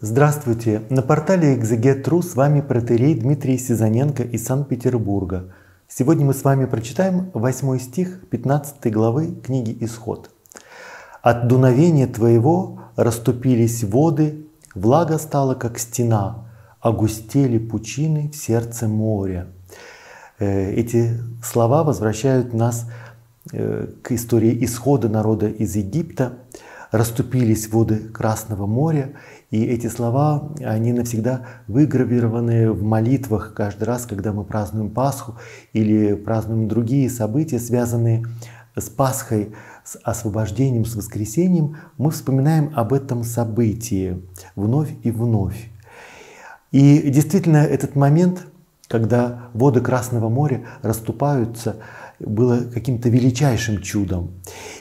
Здравствуйте! На портале Exeget.ru с вами протерей Дмитрий Сизаненко из Санкт-Петербурга. Сегодня мы с вами прочитаем 8 стих 15 главы книги «Исход». «От дуновения твоего расступились воды, влага стала, как стена, огустели пучины в сердце моря». Э, эти слова возвращают нас э, к истории исхода народа из Египта – расступились воды Красного моря, и эти слова, они навсегда выгравированы в молитвах каждый раз, когда мы празднуем Пасху или празднуем другие события, связанные с Пасхой, с освобождением, с воскресением, мы вспоминаем об этом событии вновь и вновь. И действительно этот момент, когда воды Красного моря расступаются, было каким-то величайшим чудом.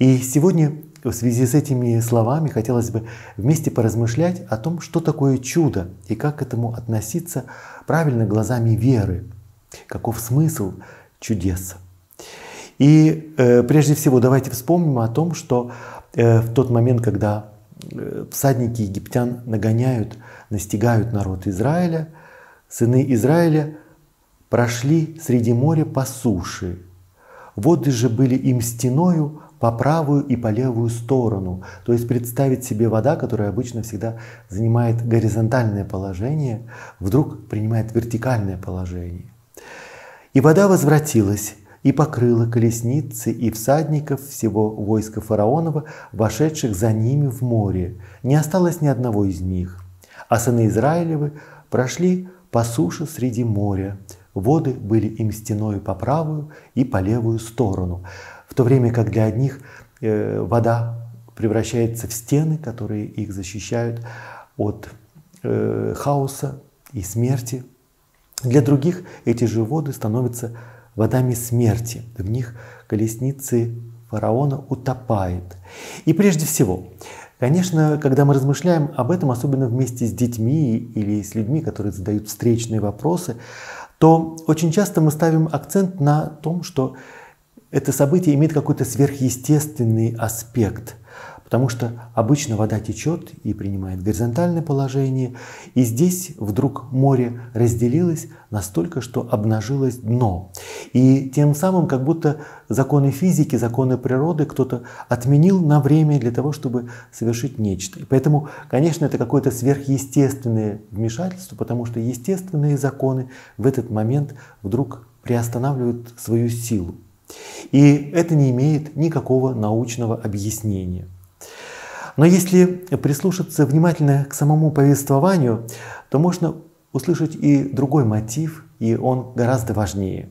И сегодня в связи с этими словами хотелось бы вместе поразмышлять о том, что такое чудо и как к этому относиться правильно глазами веры, каков смысл чудес. И э, прежде всего давайте вспомним о том, что э, в тот момент, когда э, всадники египтян нагоняют, настигают народ Израиля, сыны Израиля прошли среди моря по суше. Воды же были им стеною, по правую и по левую сторону. То есть представить себе вода, которая обычно всегда занимает горизонтальное положение, вдруг принимает вертикальное положение. И вода возвратилась и покрыла колесницы и всадников всего войска фараонова, вошедших за ними в море. Не осталось ни одного из них. А сыны Израилевы прошли по суше среди моря. Воды были им стеною по правую и по левую сторону то время как для одних э, вода превращается в стены, которые их защищают от э, хаоса и смерти. Для других эти же воды становятся водами смерти. В них колесницы фараона утопает. И прежде всего, конечно, когда мы размышляем об этом, особенно вместе с детьми или с людьми, которые задают встречные вопросы, то очень часто мы ставим акцент на том, что это событие имеет какой-то сверхъестественный аспект, потому что обычно вода течет и принимает горизонтальное положение, и здесь вдруг море разделилось настолько, что обнажилось дно. И тем самым как будто законы физики, законы природы кто-то отменил на время для того, чтобы совершить нечто. И поэтому, конечно, это какое-то сверхъестественное вмешательство, потому что естественные законы в этот момент вдруг приостанавливают свою силу. И это не имеет никакого научного объяснения. Но если прислушаться внимательно к самому повествованию, то можно услышать и другой мотив, и он гораздо важнее.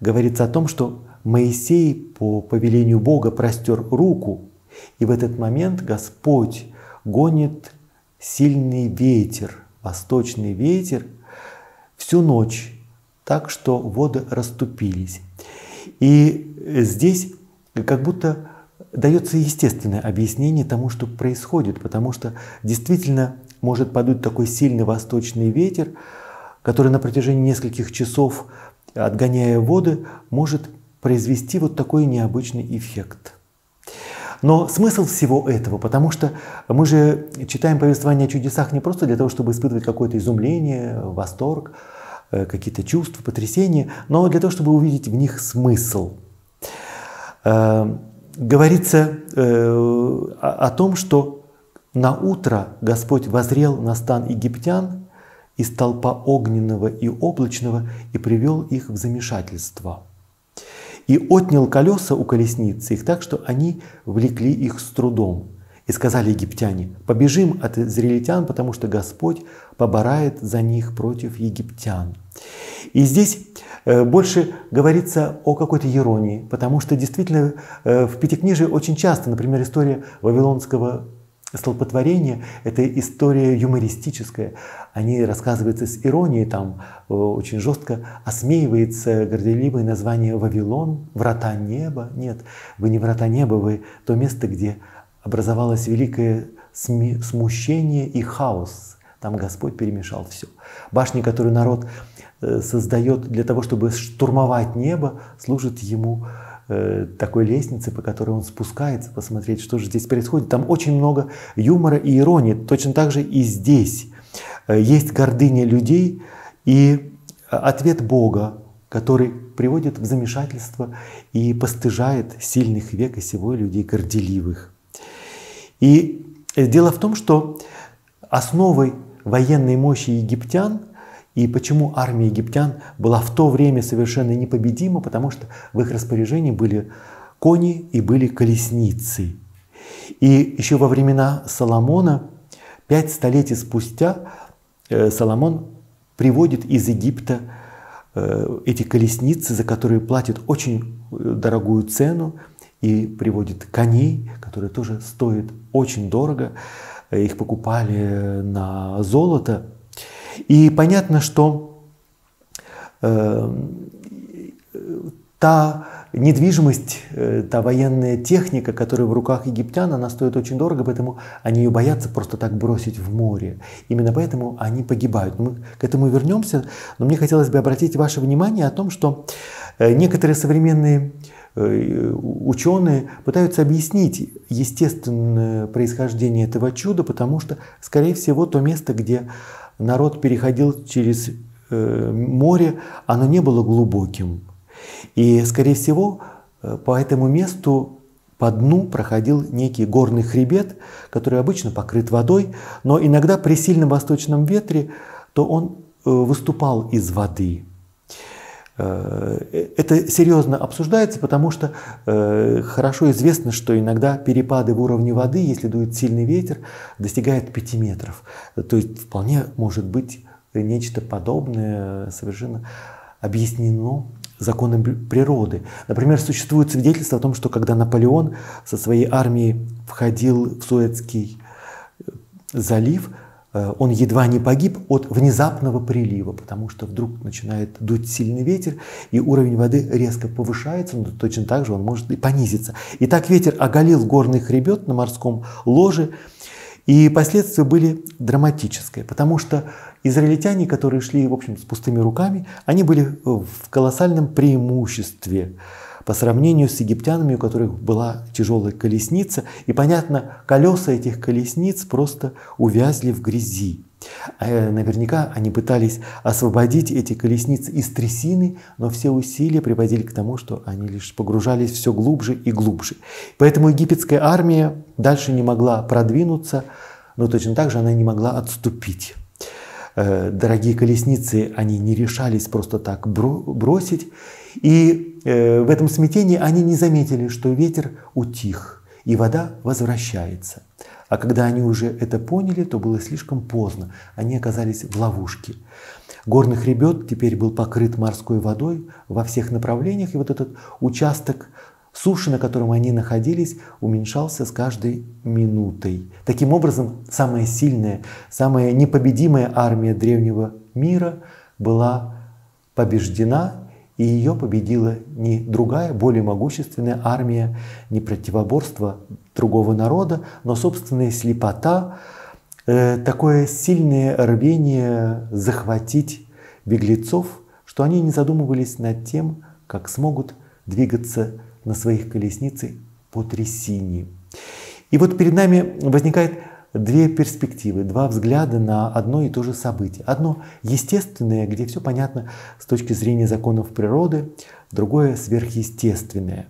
Говорится о том, что Моисей по повелению Бога простер руку, и в этот момент Господь гонит сильный ветер, восточный ветер, всю ночь, так что воды расступились. И здесь как будто дается естественное объяснение тому, что происходит, потому что действительно может подуть такой сильный восточный ветер, который на протяжении нескольких часов, отгоняя воды, может произвести вот такой необычный эффект. Но смысл всего этого, потому что мы же читаем повествование о чудесах не просто для того, чтобы испытывать какое-то изумление, восторг, Э, какие-то чувства, потрясения, но для того, чтобы увидеть в них смысл. Э, говорится э, о том, что на утро Господь возрел на стан египтян из толпа огненного и облачного и привел их в замешательство. И отнял колеса у колесницы их так, что они влекли их с трудом. И сказали египтяне, побежим от израильтян, потому что Господь поборает за них против египтян. И здесь э, больше говорится о какой-то иронии, потому что действительно э, в Пятикнижии очень часто, например, история Вавилонского столпотворения – это история юмористическая. Они рассказываются с иронией, там э, очень жестко осмеивается горделивое название Вавилон, врата неба. Нет, вы не врата неба, вы то место, где образовалось великое смущение и хаос. Там Господь перемешал все. Башни, которую народ э, создает для того, чтобы штурмовать небо, служат ему э, такой лестницы, по которой он спускается, посмотреть, что же здесь происходит. Там очень много юмора и иронии. Точно так же и здесь э, есть гордыня людей и ответ Бога, который приводит в замешательство и постыжает сильных века сего людей горделивых. И дело в том, что основой военной мощи египтян и почему армия египтян была в то время совершенно непобедима, потому что в их распоряжении были кони и были колесницы. И еще во времена Соломона, пять столетий спустя, э, Соломон приводит из Египта э, эти колесницы, за которые платит очень э, дорогую цену, и приводит коней, которые тоже стоят очень дорого. Их покупали на золото. И понятно, что э, та недвижимость, э, та военная техника, которая в руках египтян, она стоит очень дорого, поэтому они ее боятся просто так бросить в море. Именно поэтому они погибают. Мы к этому вернемся, но мне хотелось бы обратить ваше внимание о том, что э, некоторые современные э, ученые пытаются объяснить естественное происхождение этого чуда, потому что, скорее всего, то место, где народ переходил через море, оно не было глубоким. И, скорее всего, э, по этому месту по дну проходил некий горный хребет, который обычно покрыт водой, но иногда при сильном восточном ветре, то он э, выступал из воды. Э, это серьезно обсуждается, потому что хорошо известно, что иногда перепады в уровне воды, если дует сильный ветер, достигают 5 метров. То есть вполне может быть нечто подобное совершенно объяснено законам природы. Например, существует свидетельство о том, что когда Наполеон со своей армией входил в Суэцкий э, залив, э, он едва не погиб от внезапного прилива, потому что вдруг начинает дуть сильный ветер, и уровень воды резко повышается, но точно так же он может и понизиться. И так ветер оголил горный хребет на морском ложе, и последствия были драматические, потому что израильтяне, которые шли, в общем, с пустыми руками, они были в колоссальном преимуществе по сравнению с египтянами, у которых была тяжелая колесница. И, понятно, колеса этих колесниц просто увязли в грязи. А наверняка они пытались освободить эти колесницы из трясины, но все усилия приводили к тому, что они лишь погружались все глубже и глубже. Поэтому египетская армия дальше не могла продвинуться, но точно так же она не могла отступить. Э, дорогие колесницы они не решались просто так бросить. И э, в этом смятении они не заметили, что ветер утих, и вода возвращается. А когда они уже это поняли, то было слишком поздно. Они оказались в ловушке. Горный хребет теперь был покрыт морской водой во всех направлениях, и вот этот участок Суши, на котором они находились, уменьшался с каждой минутой. Таким образом, самая сильная, самая непобедимая армия древнего мира была побеждена, и ее победила не другая, более могущественная армия, не противоборство другого народа, но собственная слепота, э, такое сильное рвение захватить беглецов, что они не задумывались над тем, как смогут двигаться на своих колесницах по трясине. И вот перед нами возникает две перспективы, два взгляда на одно и то же событие. Одно естественное, где все понятно с точки зрения законов природы, другое сверхъестественное.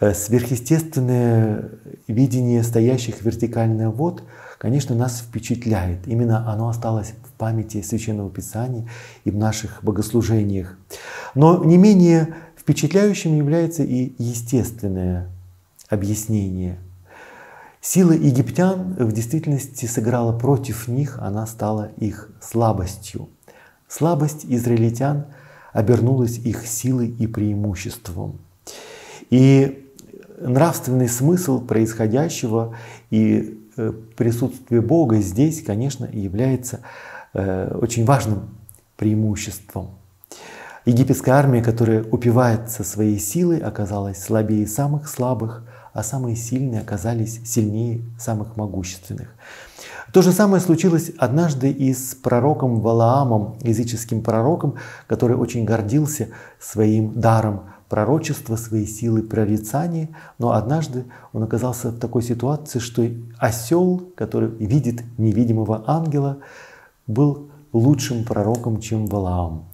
Э, сверхъестественное видение стоящих вертикально вод, конечно, нас впечатляет. Именно оно осталось в памяти Священного Писания и в наших богослужениях. Но не менее Впечатляющим является и естественное объяснение. Сила египтян в действительности сыграла против них, она стала их слабостью. Слабость израильтян обернулась их силой и преимуществом. И нравственный смысл происходящего и э, присутствие Бога здесь, конечно, является э, очень важным преимуществом. Египетская армия, которая упивается своей силой, оказалась слабее самых слабых, а самые сильные оказались сильнее самых могущественных. То же самое случилось однажды и с пророком Валаамом, языческим пророком, который очень гордился своим даром пророчества, свои силы прорицания, но однажды он оказался в такой ситуации, что осел, который видит невидимого ангела, был лучшим пророком, чем Валаам.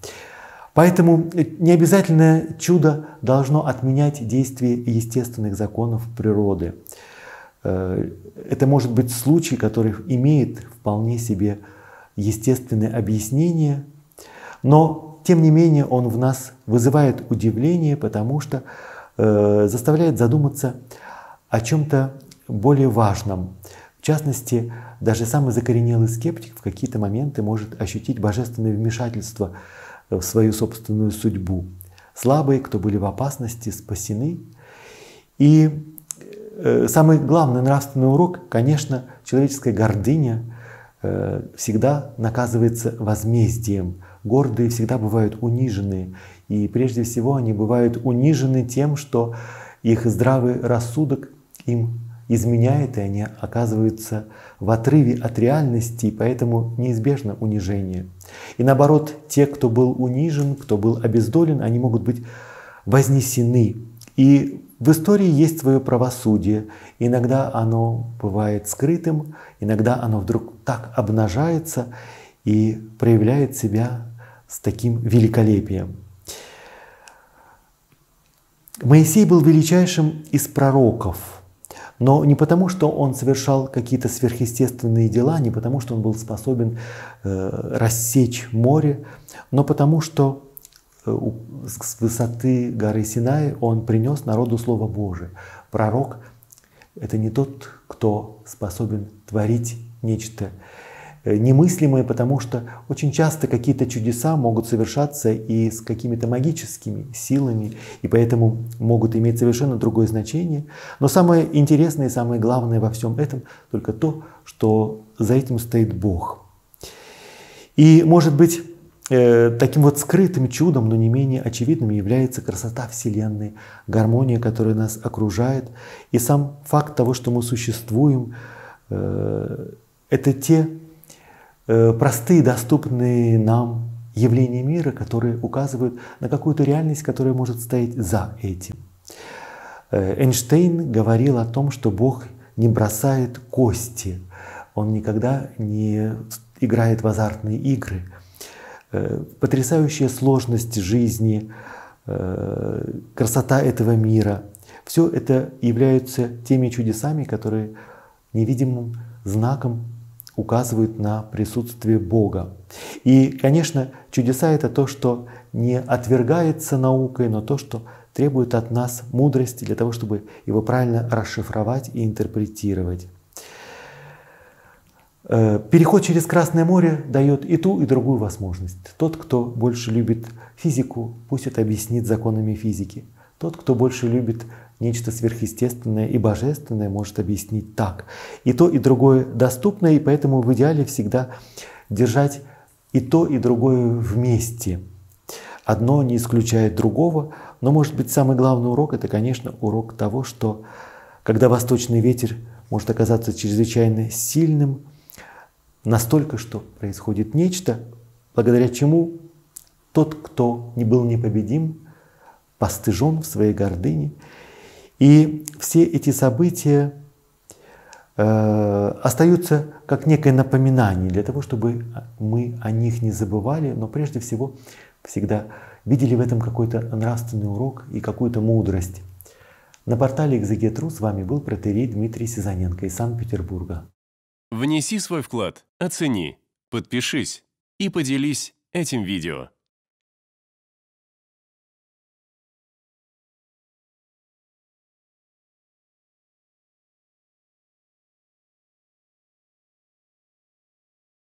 Поэтому не обязательно чудо должно отменять действие естественных законов природы. Э, это может быть случай, который имеет вполне себе естественное объяснение, но тем не менее он в нас вызывает удивление, потому что э, заставляет задуматься о чем-то более важном. В частности, даже самый закоренелый скептик в какие-то моменты может ощутить божественное вмешательство в свою собственную судьбу. Слабые, кто были в опасности, спасены. И э, самый главный нравственный урок, конечно, человеческая гордыня э, всегда наказывается возмездием. Гордые всегда бывают унижены. И прежде всего они бывают унижены тем, что их здравый рассудок им изменяет, и они оказываются в отрыве от реальности, и поэтому неизбежно унижение. И наоборот, те, кто был унижен, кто был обездолен, они могут быть вознесены. И в истории есть свое правосудие. Иногда оно бывает скрытым, иногда оно вдруг так обнажается и проявляет себя с таким великолепием. Моисей был величайшим из пророков – но не потому, что он совершал какие-то сверхъестественные дела, не потому, что он был способен э, рассечь море, но потому, что э, с высоты горы Синай он принес народу Слово Божие. Пророк — это не тот, кто способен творить нечто немыслимые, потому что очень часто какие-то чудеса могут совершаться и с какими-то магическими силами, и поэтому могут иметь совершенно другое значение. Но самое интересное и самое главное во всем этом только то, что за этим стоит Бог. И, может быть, э, таким вот скрытым чудом, но не менее очевидным является красота Вселенной, гармония, которая нас окружает, и сам факт того, что мы существуем, э, это те Э, простые, доступные нам явления мира, которые указывают на какую-то реальность, которая может стоять за этим. Э, Эйнштейн говорил о том, что Бог не бросает кости, Он никогда не играет в азартные игры. Э, потрясающая сложность жизни, красота этого мира, все это являются теми чудесами, которые невидимым знаком указывают на присутствие Бога. И, конечно, чудеса — это то, что не отвергается наукой, но то, что требует от нас мудрости для того, чтобы его правильно расшифровать и интерпретировать. Э, переход через Красное море дает и ту, и другую возможность. Тот, кто больше любит физику, пусть это объяснит законами физики. Тот, кто больше любит нечто сверхъестественное и божественное может объяснить так. И то, и другое доступно, и поэтому в идеале всегда держать и то, и другое вместе. Одно не исключает другого, но, может быть, самый главный урок – это, конечно, урок того, что когда восточный ветер может оказаться чрезвычайно сильным, настолько, что происходит нечто, благодаря чему тот, кто не был непобедим, постыжен в своей гордыне – и все эти события э, остаются как некое напоминание для того, чтобы мы о них не забывали, но прежде всего всегда видели в этом какой-то нравственный урок и какую-то мудрость. На портале «Экзегет.ру» с вами был протерей Дмитрий Сизаненко из Санкт-Петербурга. Внеси свой вклад, оцени, подпишись и поделись этим видео.